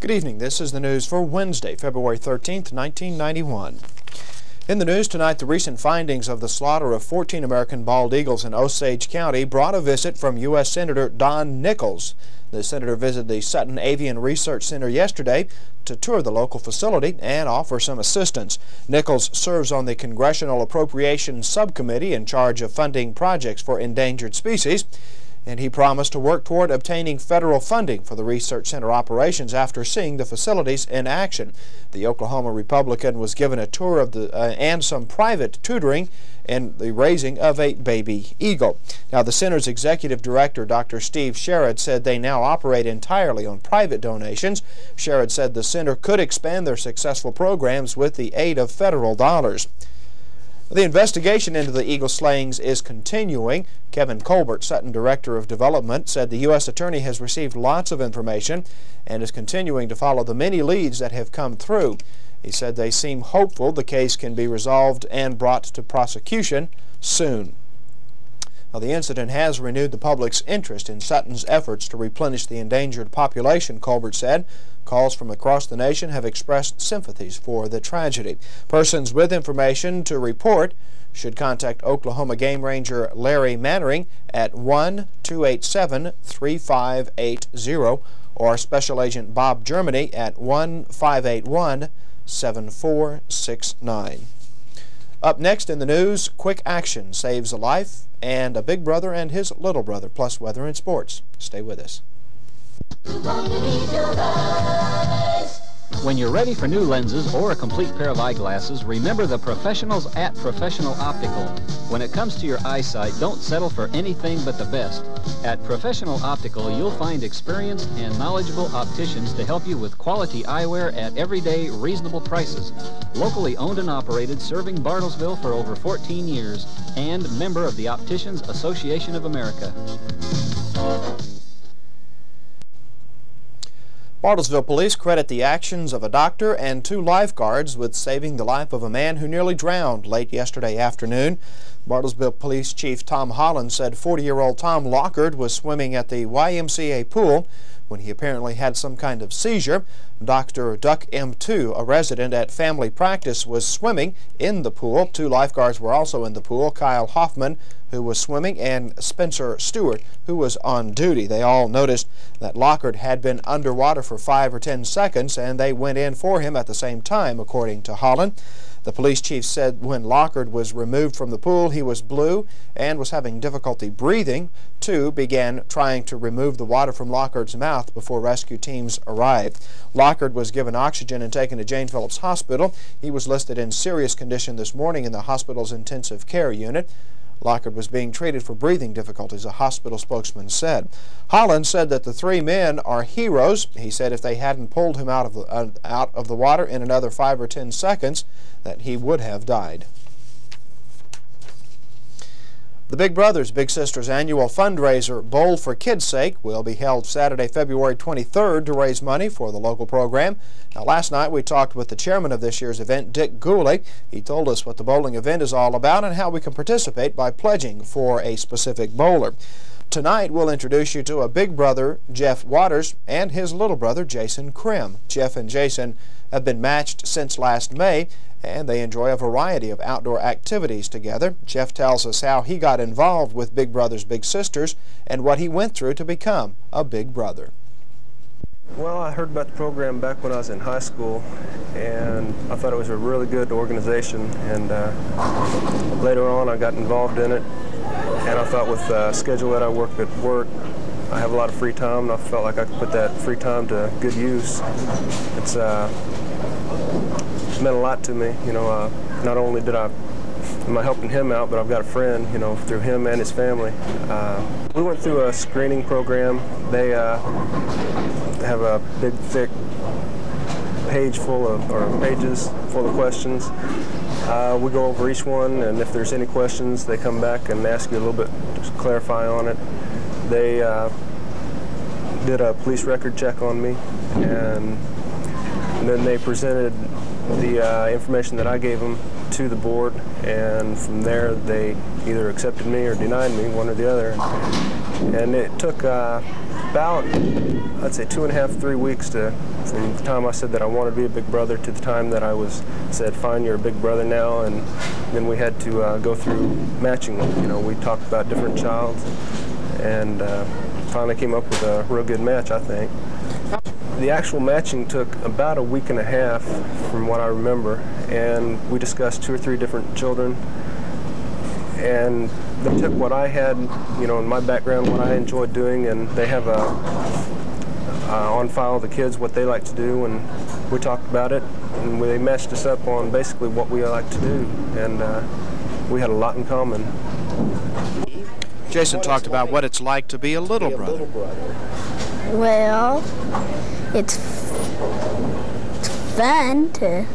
Good evening. This is the news for Wednesday, February 13th, 1991. In the news tonight, the recent findings of the slaughter of 14 American bald eagles in Osage County brought a visit from U.S. Senator Don Nickles. The senator visited the Sutton Avian Research Center yesterday to tour the local facility and offer some assistance. Nickles serves on the Congressional Appropriations Subcommittee in charge of funding projects for endangered species and he promised to work toward obtaining federal funding for the research center operations after seeing the facilities in action. The Oklahoma Republican was given a tour of the uh, and some private tutoring in the raising of a baby eagle. Now, the center's executive director, Dr. Steve Sherrod, said they now operate entirely on private donations. Sherrod said the center could expand their successful programs with the aid of federal dollars. The investigation into the eagle slayings is continuing. Kevin Colbert, Sutton Director of Development, said the U.S. Attorney has received lots of information and is continuing to follow the many leads that have come through. He said they seem hopeful the case can be resolved and brought to prosecution soon. Now, the incident has renewed the public's interest in Sutton's efforts to replenish the endangered population, Colbert said. Calls from across the nation have expressed sympathies for the tragedy. Persons with information to report should contact Oklahoma Game Ranger Larry Mannering at 1-287-3580 or Special Agent Bob Germany at 1-581-7469. Up next in the news, quick action saves a life and a big brother and his little brother, plus weather and sports. Stay with us. When you're ready for new lenses or a complete pair of eyeglasses, remember the professionals at Professional Optical. When it comes to your eyesight, don't settle for anything but the best. At Professional Optical, you'll find experienced and knowledgeable opticians to help you with quality eyewear at everyday reasonable prices. Locally owned and operated, serving Bartlesville for over 14 years, and member of the Opticians Association of America. Bartlesville police credit the actions of a doctor and two lifeguards with saving the life of a man who nearly drowned late yesterday afternoon. Bartlesville Police Chief Tom Holland said 40-year-old Tom Lockard was swimming at the YMCA pool when he apparently had some kind of seizure. Dr. Duck M2, a resident at Family Practice, was swimming in the pool. Two lifeguards were also in the pool, Kyle Hoffman, who was swimming, and Spencer Stewart, who was on duty. They all noticed that Lockard had been underwater for five or ten seconds, and they went in for him at the same time, according to Holland. The police chief said when Lockard was removed from the pool, he was blue and was having difficulty breathing. Two began trying to remove the water from Lockard's mouth before rescue teams arrived. Lockard was given oxygen and taken to Jane Phillips Hospital. He was listed in serious condition this morning in the hospital's intensive care unit. Lockard was being treated for breathing difficulties, a hospital spokesman said. Holland said that the three men are heroes. He said if they hadn't pulled him out of the, uh, out of the water in another five or ten seconds, that he would have died. The Big Brothers Big Sisters annual fundraiser Bowl for Kids' Sake will be held Saturday, February 23rd to raise money for the local program. Now, last night we talked with the chairman of this year's event, Dick Gooley. He told us what the bowling event is all about and how we can participate by pledging for a specific bowler. Tonight, we'll introduce you to a big brother, Jeff Waters, and his little brother, Jason Krim. Jeff and Jason have been matched since last May and they enjoy a variety of outdoor activities together. Jeff tells us how he got involved with Big Brothers Big Sisters and what he went through to become a big brother. Well, I heard about the program back when I was in high school, and I thought it was a really good organization. And uh, later on, I got involved in it, and I thought with the schedule that I work at work, I have a lot of free time, and I felt like I could put that free time to good use. It's uh, meant a lot to me. You know, uh, not only did I am I helping him out, but I've got a friend, you know, through him and his family. Uh, we went through a screening program. They uh, have a big, thick page full of, or pages full of questions. Uh, we go over each one, and if there's any questions, they come back and ask you a little bit to clarify on it. They uh, did a police record check on me, and then they presented the uh, information that I gave them to the board, and from there they either accepted me or denied me, one or the other. And it took uh, about, I'd say, two and a half, three weeks to from the time I said that I wanted to be a big brother to the time that I was said, fine, you're a big brother now, and then we had to uh, go through matching them. You know, we talked about different childs, and uh, finally came up with a real good match, I think. The actual matching took about a week and a half from what I remember, and we discussed two or three different children, and they took what I had, you know, in my background, what I enjoyed doing, and they have a, uh, on file the kids what they like to do, and we talked about it, and they matched us up on basically what we like to do, and uh, we had a lot in common. Jason talked about what it's like to be a little brother. Well, it's, it's fun to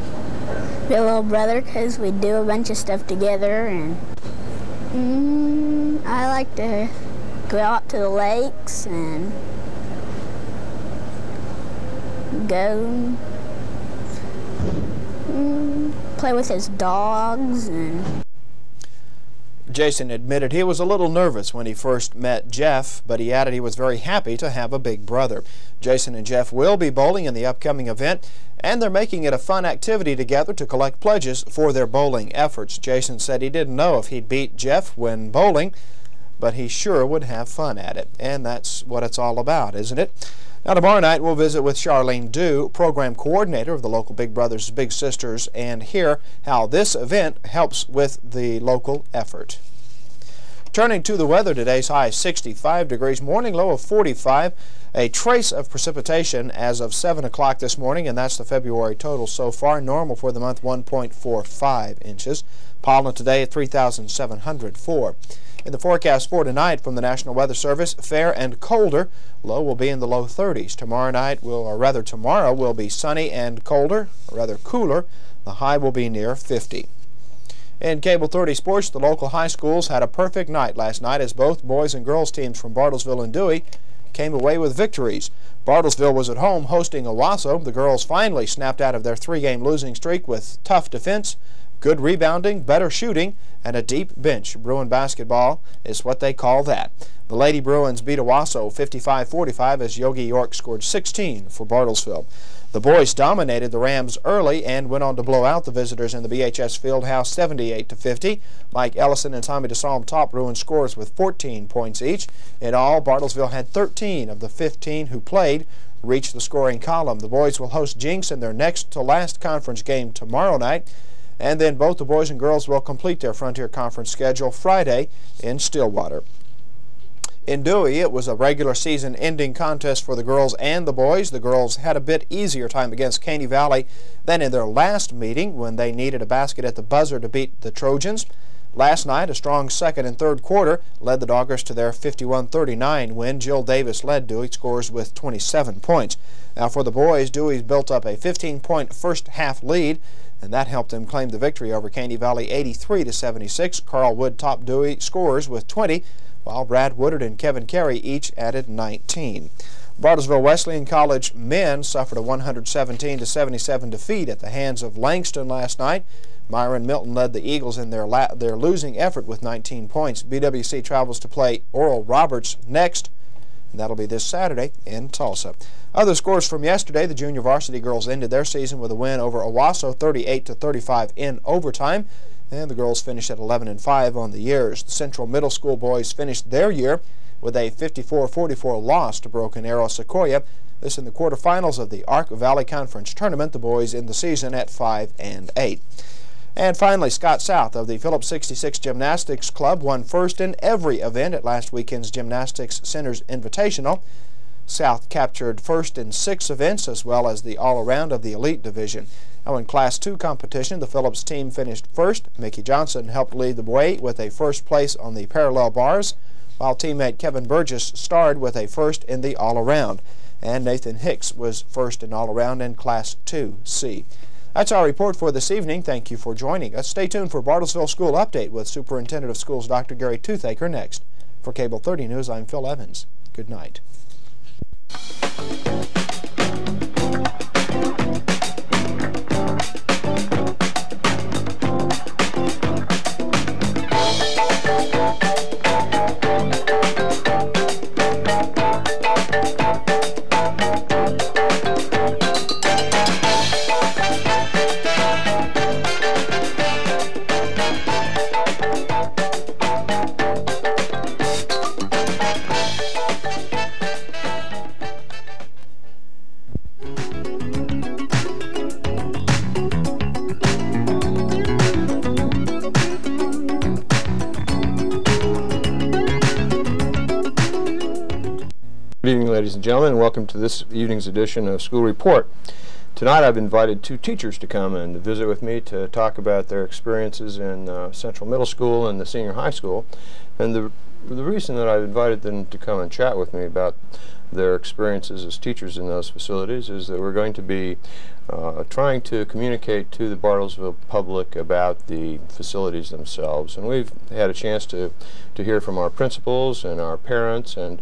be a little brother because we do a bunch of stuff together and mm, I like to go out to the lakes and go mm, play with his dogs and Jason admitted he was a little nervous when he first met Jeff, but he added he was very happy to have a big brother. Jason and Jeff will be bowling in the upcoming event, and they're making it a fun activity together to collect pledges for their bowling efforts. Jason said he didn't know if he'd beat Jeff when bowling, but he sure would have fun at it, and that's what it's all about, isn't it? Now, tomorrow night, we'll visit with Charlene Dew, program coordinator of the local Big Brothers Big Sisters, and hear how this event helps with the local effort. Turning to the weather, today's high 65 degrees, morning low of 45. A trace of precipitation as of 7 o'clock this morning, and that's the February total so far. Normal for the month 1.45 inches. Pollen today at 3,704. In the forecast for tonight from the National Weather Service, fair and colder. Low will be in the low 30s. Tomorrow night will, or rather tomorrow, will be sunny and colder, or rather cooler. The high will be near 50. In Cable 30 Sports, the local high schools had a perfect night last night as both boys and girls teams from Bartlesville and Dewey came away with victories. Bartlesville was at home hosting Owasso. The girls finally snapped out of their three-game losing streak with tough defense, good rebounding, better shooting, and a deep bench. Bruin basketball is what they call that. The Lady Bruins beat Owasso 55-45 as Yogi York scored 16 for Bartlesville. The boys dominated the Rams early and went on to blow out the visitors in the BHS Fieldhouse 78 to 50. Mike Ellison and Tommy DeSalm top Bruin scores with 14 points each. In all, Bartlesville had 13 of the 15 who played reach the scoring column. The boys will host Jenks in their next to last conference game tomorrow night. And then both the boys and girls will complete their Frontier Conference schedule Friday in Stillwater. In Dewey, it was a regular season ending contest for the girls and the boys. The girls had a bit easier time against Caney Valley than in their last meeting when they needed a basket at the buzzer to beat the Trojans. Last night, a strong second and third quarter led the Doggers to their 51-39 win. Jill Davis led Dewey scores with 27 points. Now for the boys, Dewey's built up a 15-point first half lead and that helped them claim the victory over Caney Valley 83 to 76. Carl Wood Dewey scores with 20 while Brad Woodard and Kevin Carey each added 19. Bartlesville Wesleyan College men suffered a 117 to 77 defeat at the hands of Langston last night. Myron Milton led the Eagles in their their losing effort with 19 points. BWC travels to play Oral Roberts next, and that'll be this Saturday in Tulsa. Other scores from yesterday: the junior varsity girls ended their season with a win over Owasso, 38 to 35 in overtime. And the girls finished at 11 and 5 on the years. The Central Middle School boys finished their year with a 54-44 loss to Broken Arrow Sequoia. This in the quarterfinals of the Ark Valley Conference tournament. The boys in the season at 5 and 8. And finally, Scott South of the Phillips 66 Gymnastics Club won first in every event at last weekend's Gymnastics Center's Invitational. South captured first in six events as well as the all-around of the elite division. Now in Class 2 competition, the Phillips team finished first. Mickey Johnson helped lead the way with a first place on the parallel bars, while teammate Kevin Burgess starred with a first in the all-around. And Nathan Hicks was first in all-around in Class 2C. That's our report for this evening. Thank you for joining us. Stay tuned for Bartlesville School Update with Superintendent of Schools Dr. Gary Toothaker next. For Cable 30 News, I'm Phil Evans. Good night. And gentlemen, welcome to this evening's edition of School Report. Tonight I've invited two teachers to come and visit with me to talk about their experiences in uh, Central Middle School and the senior high school. And the, the reason that I've invited them to come and chat with me about their experiences as teachers in those facilities is that we're going to be uh, trying to communicate to the Bartlesville public about the facilities themselves. And we've had a chance to, to hear from our principals and our parents and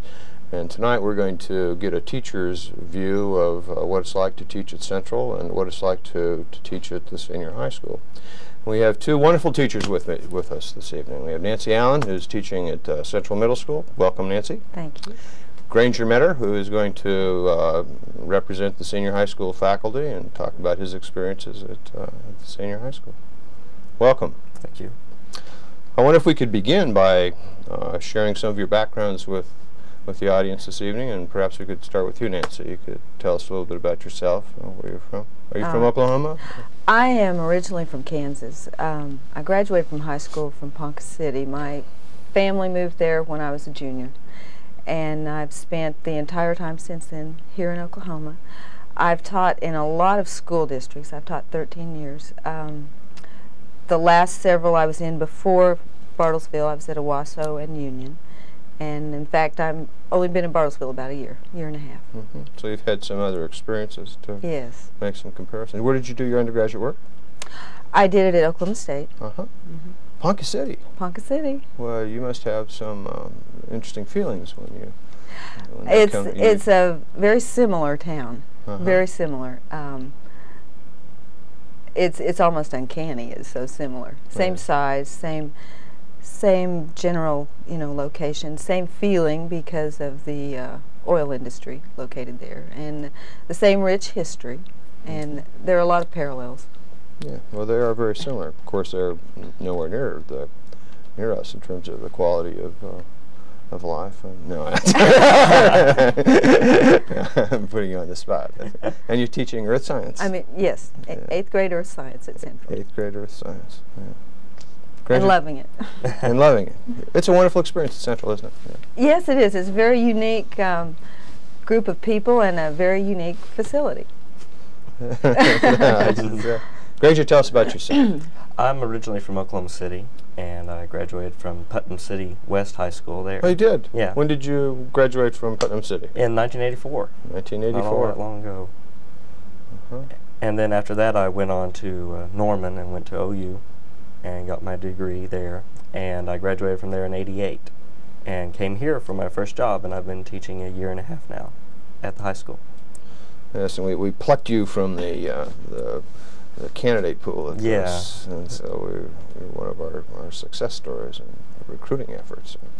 and tonight we're going to get a teacher's view of uh, what it's like to teach at Central and what it's like to, to teach at the senior high school. We have two wonderful teachers with me, with us this evening. We have Nancy Allen, who's teaching at uh, Central Middle School. Welcome, Nancy. Thank you. Granger Meador, who is going to uh, represent the senior high school faculty and talk about his experiences at, uh, at the senior high school. Welcome. Thank you. I wonder if we could begin by uh, sharing some of your backgrounds with with the audience this evening, and perhaps we could start with you, Nancy. You could tell us a little bit about yourself, where you're from. Are you from Uh, Oklahoma? I am originally from Kansas. Um, I graduated from high school from Ponca City. My family moved there when I was a junior, and I've spent the entire time since then here in Oklahoma. I've taught in a lot of school districts. I've taught 13 years. Um, the last several I was in before Bartlesville, I was at Owasso and Union. And in fact, I've only been in Bartlesville about a year, year and a half. hmm So you've had some other experiences to Yes. make some comparisons. Where did you do your undergraduate work? I did it at Oklahoma State, Uh-huh. Mm-hmm. Ponca City. Ponca City. Well, you must have some um, interesting feelings when you. When It's come- you- it's a very similar town, uh-huh. very similar. Um, it's it's almost uncanny. It's so similar. Same Right. size, same same general you know location, same feeling because of the uh, oil industry located there, and the same rich history. And there are a lot of parallels. Yeah, well, they are very similar. Of course, they're nowhere near the near us in terms of the quality of uh, of life. Uh, no, I'm putting you on the spot. And you're teaching earth science. I mean, yes, Yeah. eighth grade earth science at Central, eighth grade earth science. Yeah. And loving it. and loving it. It's a wonderful experience at Central, isn't it? Yes, it is. It's a very unique um, group of people and a very unique facility. Yeah. Granger, tell us about yourself. I'm originally from Oklahoma City, and I graduated from Putnam City West High School there oh, you did? Yeah. When did you graduate from Putnam City? in 1984. Not all 1984. that long ago. Uh-huh. And then after that, I went on to uh, Norman and went to OU and got my degree there. And I graduated from there in 88 and came here for my first job, and I've been teaching a year and a half now at the high school. Yes, and we, we plucked you from the, uh, the, the candidate pool of Yeah. and so we're, we're one of our, our success stories in recruiting efforts. And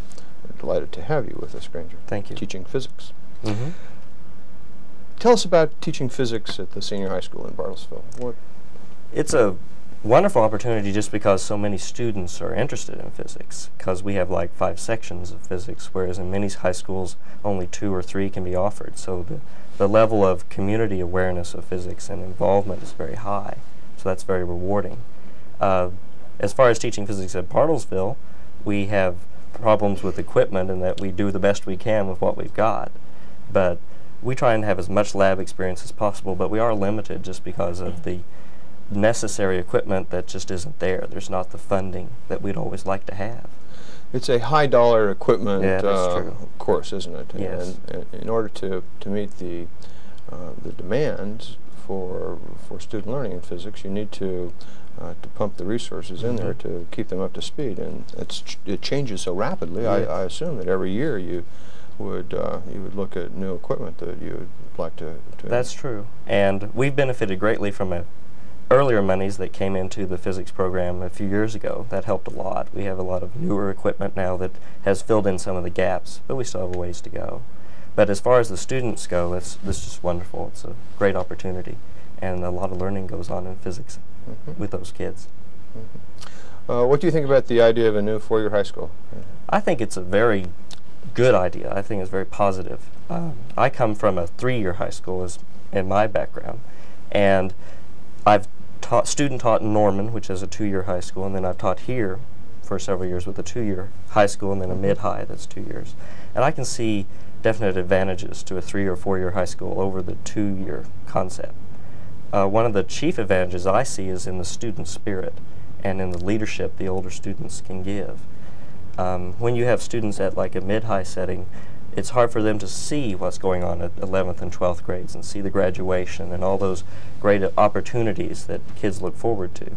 we're delighted to have you with us, Granger. Thank you. Teaching physics. Mm-hmm. Tell us about teaching physics at the senior high school in Bartlesville. What? It's a wonderful opportunity just because so many students are interested in physics because we have like five sections of physics whereas in many high schools only two or three can be offered. So the, the level of community awareness of physics and involvement is very high. So that's very rewarding. Uh, as far as teaching physics at Bartlesville we have problems with equipment and that we do the best we can with what we've got. But we try and have as much lab experience as possible but we are limited just because of the necessary equipment that just isn't there. There's not the funding that we'd always like to have. It's a high dollar equipment Yeah, uh, course, isn't it? Yes. And, and in order to, to meet the, uh, the demands for, for student learning in physics, you need to, uh, to pump the resources in there Mhm. to keep them up to speed. And it's, ch- it changes so rapidly. Yes. I, I assume that every year you would, uh, you would look at new equipment that you would like to, to That's true. And we've benefited greatly from a earlier monies that came into the physics program a few years ago. That helped a lot. We have a lot of newer equipment now that has filled in some of the gaps, but we still have a ways to go. But as far as the students go, it's, this is just wonderful. It's a great opportunity. And a lot of learning goes on in physics Mhm. with those kids. Uh, what do you think about the idea of a new four-year high school? I think it's a very good idea. I think it's very positive. Um, I come from a three-year high school as in my background, and I've taught student taught in Norman, which is a two-year high school, and then I've taught here for several years with a two-year high school and then a mid-high that's two years. And I can see definite advantages to a three or four-year high school over the two-year concept. Uh, one of the chief advantages I see is in the student spirit and in the leadership the older students can give. Um, when you have students at like a mid-high setting, it's hard for them to see what's going on at 11th and 12th grades and see the graduation and all those great opportunities that kids look forward to.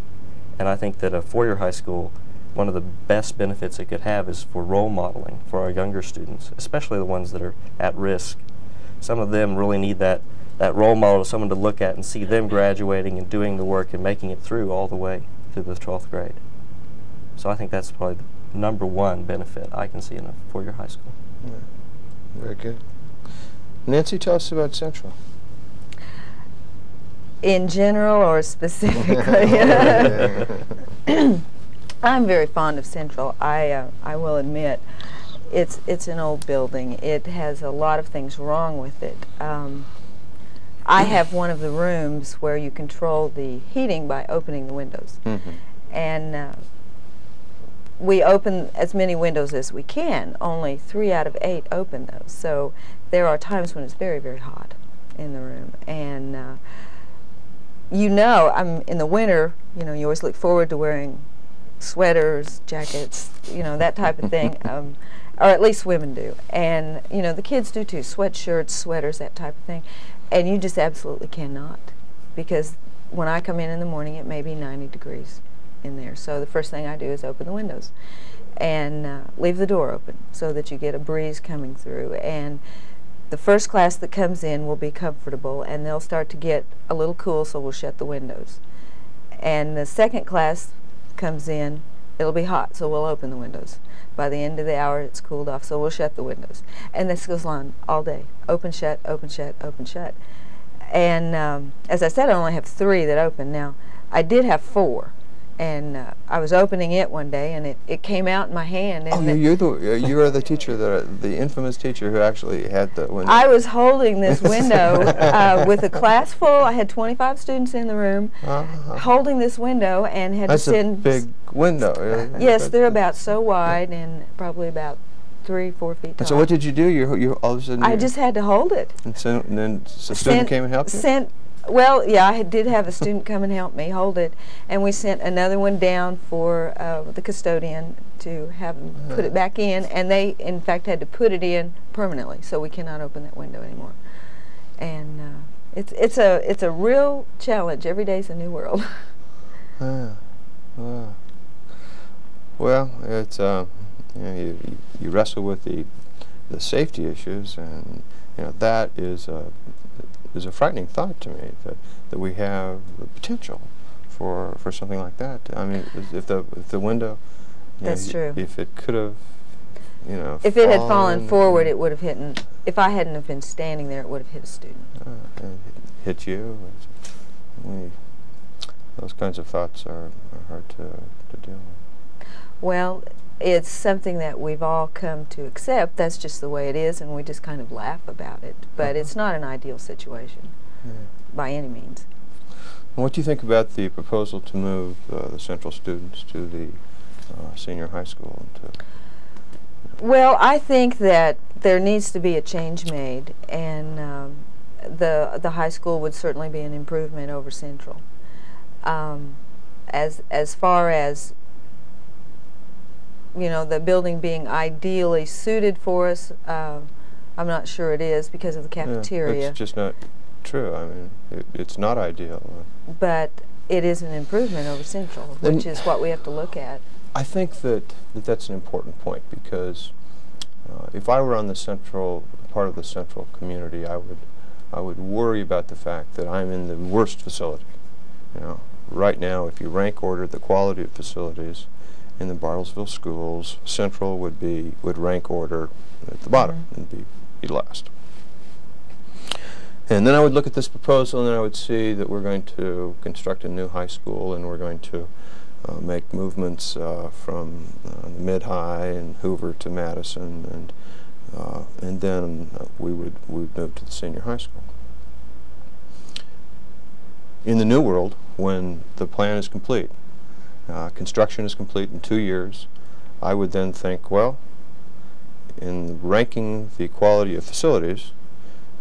And I think that a four-year high school, one of the best benefits it could have is for role modeling for our younger students, especially the ones that are at risk. Some of them really need that, that role model, someone to look at and see them graduating and doing the work and making it through all the way through the 12th grade. So I think that's probably the number one benefit I can see in a four-year high school. Yeah. Very good. Nancy, tell us about Central. In general or specifically? I'm very fond of Central. I uh, I will admit, it's it's an old building. It has a lot of things wrong with it. Um, I have one of the rooms where you control the heating by opening the windows, Mm -hmm. and uh, we open as many windows as we can. Only three out of eight open those. So there are times when it's very, very hot in the room. And uh, you know, I'm in the winter, you know, you always look forward to wearing sweaters, jackets, you know, that type of thing. Um, or at least women do. And, you know, the kids do too. Sweatshirts, sweaters, that type of thing. And you just absolutely cannot. Because when I come in in the morning, it may be 90 degrees in there. So the first thing I do is open the windows and uh, leave the door open so that you get a breeze coming through. And the first class that comes in will be comfortable and they'll start to get a little cool, so we'll shut the windows. And the second class comes in, it'll be hot, so we'll open the windows. By the end of the hour, it's cooled off, so we'll shut the windows. And this goes on all day. Open, shut, open, shut, open, shut. And um, as I said, I only have three that open. Now, I did have four and uh, I was opening it one day, and it, it came out in my hand. oh, And you're the uh, you are the teacher that the infamous teacher who actually had the window. I was holding this window uh, with a class full. I had 25 students in the room, Uh-huh. holding this window, and had That's to a send. big window. Yes, they're about so wide and probably about three, four feet tall. So what did you do? You you all of a sudden. I just had to hold it. And, so, and then a student came and helped you. Sent, well, yeah, I did have a student come and help me hold it, and we sent another one down for uh, the custodian to have put it back in, and they, in fact, had to put it in permanently, so we cannot open that window anymore. And uh, it's it's a it's a real challenge. Every day's a new world. Ah, ah. Well, it's uh, you, know, you you wrestle with the the safety issues, and you know that is a is a frightening thought to me that that we have the potential for for something like that. I mean, if- the if the window, you know, true. If it could have, you know, if it had fallen forward, it would have hit. If I hadn't have been standing there, it would have hit a student. uh, and hit you. We, those kinds of thoughts are, are hard to to deal with. Well, it's something that we've all come to accept. That's just the way it is, and we just kind of laugh about it. But Uh-huh. it's not an ideal situation by any means. And What do you think about the proposal to move uh, the central students to the uh, senior high school? And to Well, I think that there needs to be a change made, and um, the the high school would certainly be an improvement over Central. Um, as as far as you know, the building being ideally suited for us, uh, I'm not sure it is because of the cafeteria. Yeah, cafeteria. it's just not true. I mean, it, it's not ideal. But it is an improvement over Central, Then- which is what we have to look at. I think that, that that's an important point because uh, if I were on the central part of the central community, I would I would worry about the fact that I'm in the worst facility. You know, right now, if you rank order the quality of facilities in the Bartlesville schools, Central would be would rank order at the bottom and be be last. And then I would look at this proposal and then I would see that we're going to construct a new high school and we're going to uh, make movements uh, from uh, mid-high and Hoover to Madison and uh, and then uh, we would we would move to the senior high school. In the new world, when the plan is complete, uh, construction is complete in two years, I would then think, well, in ranking the quality of facilities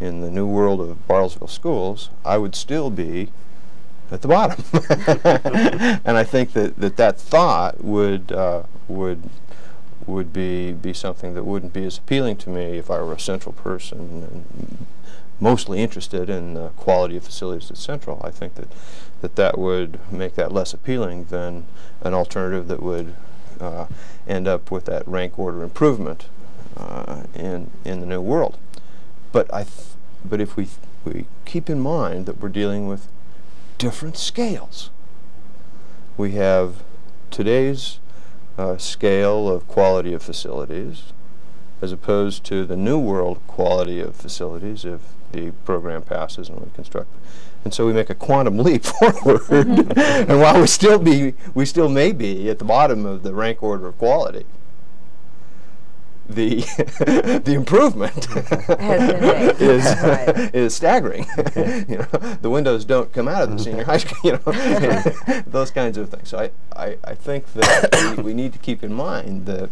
in the new world of Bartlesville schools, I would still be at the bottom. and I think that that, that thought would uh, would would be be something that wouldn't be as appealing to me if I were a central person and mostly interested in the quality of facilities at Central. I think that that that would make that less appealing than an alternative that would uh, end up with that rank order improvement uh, in in the new world. But I, but if we we keep in mind that we're dealing with different scales. We have today's uh, scale of quality of facilities as opposed to the new world quality of facilities if the program passes and we construct. And so we make a quantum leap forward. and while we still be, we still may be at the bottom of the rank order of quality, the the improvement is Right. is staggering. you know, the windows don't come out of the senior high school. You know, those kinds of things. So I, I, I think that we, we need to keep in mind that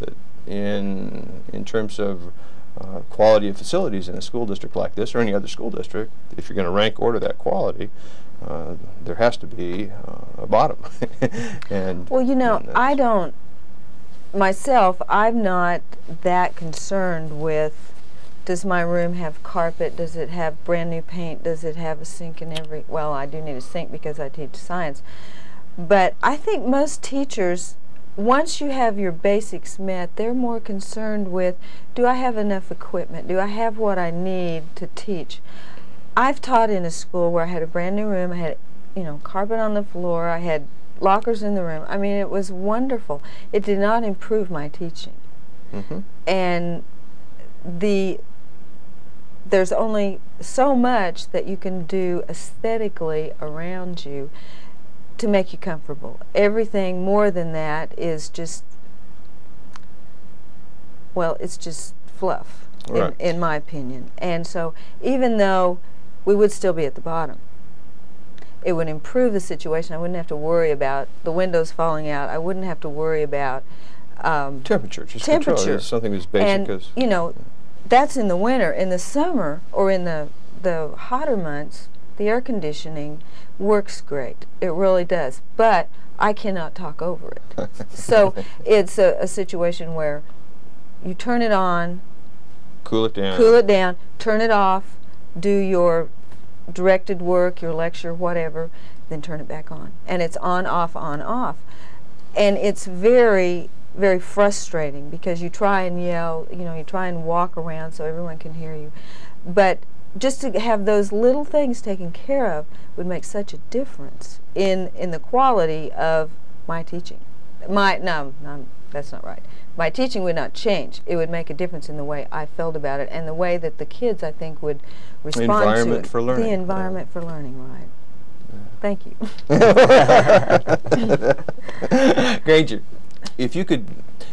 that in in terms of uh, quality of facilities in a school district like this or any other school district, if you're going to rank order that quality, uh, there has to be uh, a bottom. and Well, you know, I don't, myself, I'm not that concerned with does my room have carpet? Does it have brand new paint? Does it have a sink in every, well, I do need a sink because I teach science. But I think most teachers, once you have your basics met, they're more concerned with do I have enough equipment? Do I have what I need to teach? I've taught in a school where I had a brand new room. I had, you know, carpet on the floor. I had lockers in the room. I mean, it was wonderful. It did not improve my teaching. Mhm. And the there's only so much that you can do aesthetically around you to make you comfortable. Everything more than that is just well, it's just fluff Right. in, in my opinion. And so even though we would still be at the bottom, it would improve the situation. I wouldn't have to worry about the windows falling out. I wouldn't have to worry about um, Temperature, just. Temperature. It's something as basic and as you know that's in the winter in the summer or in the the hotter months the air conditioning works great. It really does. But i cannot talk over it. So it's a, a situation where you turn it on. Cool it down. cool it down. Turn it off. Do your directed work your lecture whatever then turn it back on. And it's on off on off. And it's very very frustrating because you try and yell you know you try and walk around so everyone can hear you. But just to have those little things taken care of would make such a difference in in the quality of my teaching. My no, no that's not right. My teaching would not change. It would make a difference in the way i felt about it and the way that the kids i think would respond to environment it. for learning, the yeah. environment for learning right. Thank you. Granger, if you could,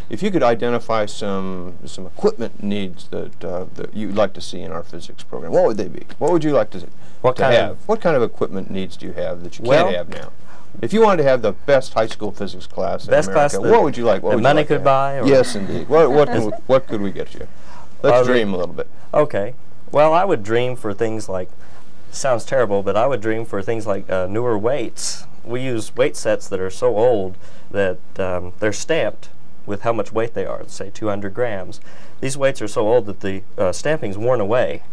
if you could identify some some equipment needs that uh, that you'd like to see in our physics program, what would they be? What would you like to What to kind have? of- what kind of equipment needs do you have that you Well- can't have now? If you wanted to have the best high school physics class Best in class America, that- what would you like? What would you money like could buy, or- Yes, indeed. What what can we, what could we get you? Let's Uh, dream a little bit. Okay. Well, I would dream for things like, sounds terrible, but I would dream for things like uh, newer weights. We use weight sets that are so old that um, they're stamped with how much weight they are, say 200 grams. These weights are so old that the uh, stamping's worn away.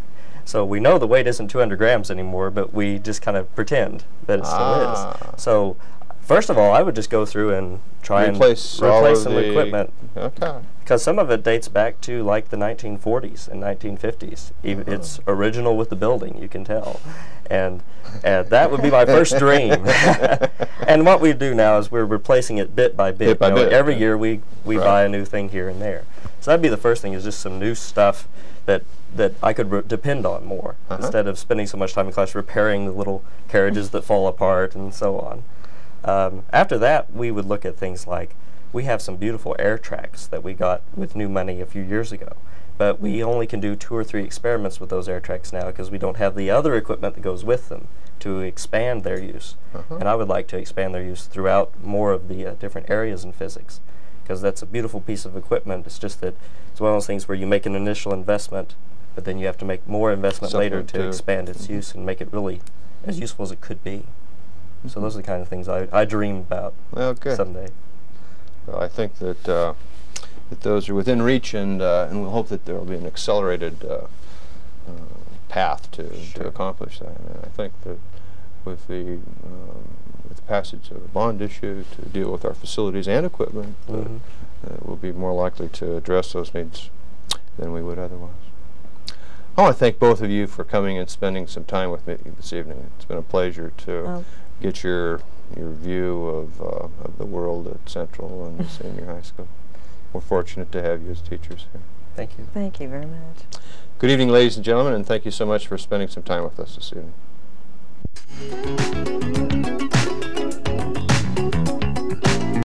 So we know the weight isn't 200 grams anymore, but we just kind of pretend that it still Ah. is. So first of all, I would just go through and try Replace and replace some the- equipment Okay. because some of it dates back to like the 1940s and 1950s. Even It's original with the building, you can tell. And, and that would be my first dream. and what we do now is we're replacing it bit by bit. Bit by you know, bit, Every yeah. year we, we Right. buy a new thing here and there. So that'd be the first thing is just some new stuff that that I could depend on more Uh-huh. instead of spending so much time in class repairing the little carriages that fall apart and so on. Um, after that, we would look at things like we have some beautiful air tracks that we got with new money a few years ago, but we only can do two or three experiments with those air tracks now because we don't have the other equipment that goes with them to expand their use. Uh-huh. And I would like to expand their use throughout more of the uh, different areas in physics because that's a beautiful piece of equipment. It's just that it's one of those things where you make an initial investment, but then you have to make more investment later to to- expand its use and make it really as useful as it could be. So those are the kind of things I, I dream about Well, someday. Well, I think that uh, that those are within reach, and uh, and we'll hope that there will be an accelerated uh, uh, path to to accomplish that. And I think that with the um, with the passage of a bond issue to deal with our facilities and equipment, Mhm. uh, we'll be more likely to address those needs than we would otherwise. I want to thank both of you for coming and spending some time with me this evening. It's been a pleasure to Oh, get your your view of uh, of the world at Central and the senior high school. We're fortunate to have you as teachers here. Thank you. thank you very much. Good evening, ladies and gentlemen, and thank you so much for spending some time with us this evening.